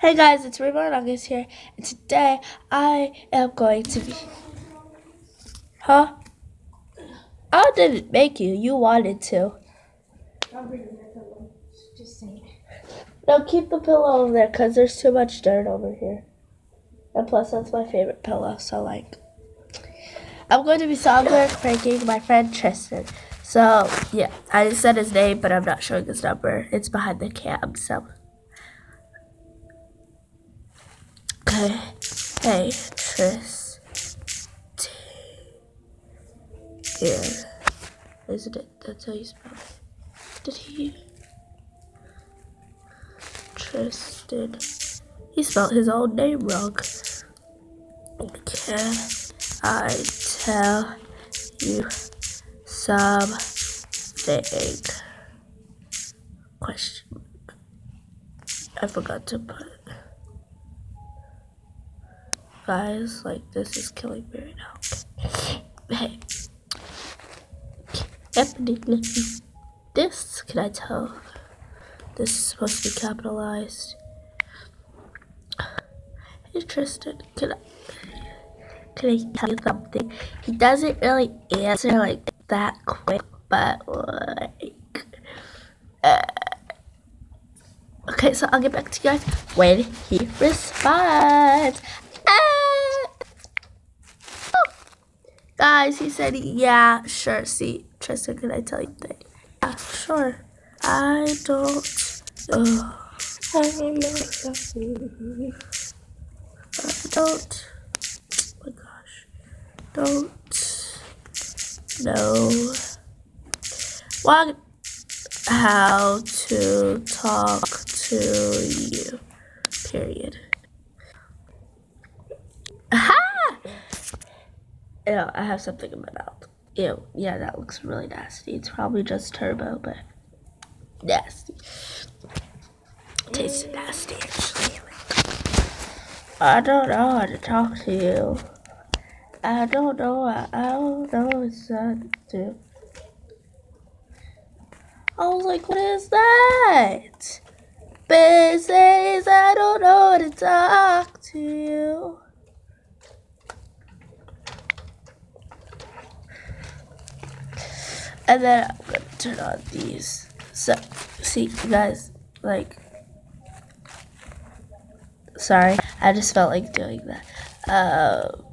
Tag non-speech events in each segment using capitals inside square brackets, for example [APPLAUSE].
Hey guys, it's Rainbow August here, and today I am going to be. Huh? I didn't make you. You wanted to. Just saying. No, keep the pillow over there because there's too much dirt over here. And plus, that's my favorite pillow, so like. I'm going to be songbird pranking my friend Tristan. So, yeah, I said his name, but I'm not showing his number. It's behind the cam, so. Okay. Hey, Tris. Here. Isn't it? That's how you spell it. Did he? Tristan. He spelled his own name wrong. Can I tell you something? Question. I forgot to put. Guys, like this is killing me right now. Hey. This can I tell? This is supposed to be capitalized. Tristan, can I can I tell you something? He doesn't really answer like that quick, but like uh, Okay, so I'll get back to you guys when he responds. Ah! Oh. Guys, he said yeah, sure. See, Tristan, can I tell you thing? Yeah, sure. I don't know. I know. I don't. Oh my gosh. Don't know what how to talk to you. Period. Ew, I have something in my mouth. Ew, yeah, that looks really nasty. It's probably just turbo, but nasty. Tastes nasty, actually. I don't know how to talk to you. I don't know. I, don't know what to. I was like, what is that? Says I don't know how to talk to you. And then I'm gonna turn on these. So, see, you guys, like, sorry, I just felt like doing that. Um,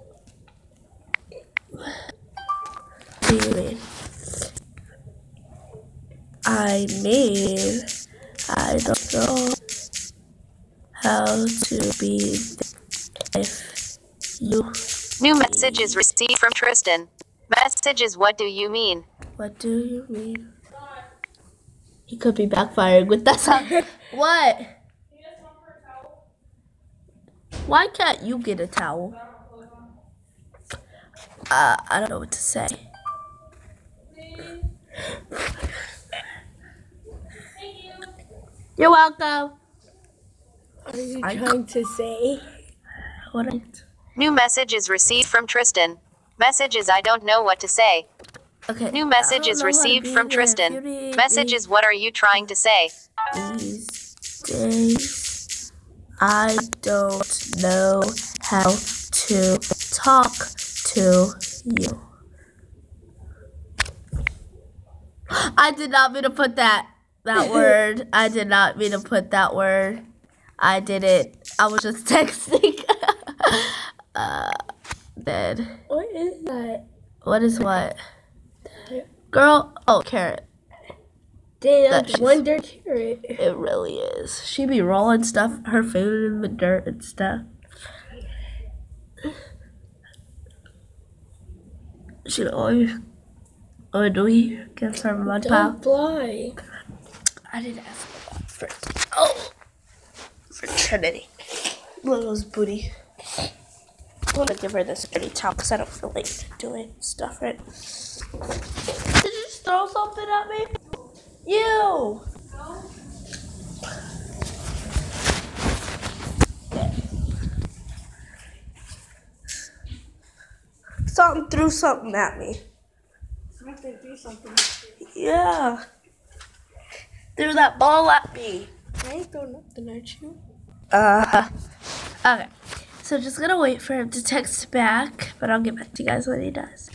what do you mean? I mean, I don't know how to be if you. New message is received from Tristan. Message is what do you mean? What do you mean? He could be backfiring with that sound. [LAUGHS] what? Why can't you get a towel? Uh, I don't know what to say. You're welcome. What are you I- trying to say? What? New message is received from Tristan. Message is I don't know what to say. Okay. New message is know how to received from. Tristan. need Message is what are you trying to say? These days, I don't know how to talk to you. [GASPS] I did not mean to put that that [LAUGHS] word. I did not mean to put that word. I did it. I was just [LAUGHS] texting. [LAUGHS] uh, then What is that? what is what? Girl, oh carrot. Damn, That she's- Wonder Carrot. It really is. She be rolling stuff, her food in the dirt and stuff. She always, oh, do we give her mud pile? Don't fly. I didn't ask for. Oh, for Trinity, Little's booty. I want to give her this dirty towel because I don't feel like doing stuff right. Did you just throw something at me? You. Something threw something at me. Something. Yeah. Threw that ball at me. I ain't throwing nothing at you. Uh, [LAUGHS] okay. So just gonna wait for him to text back, but I'll get back to you guys when he does.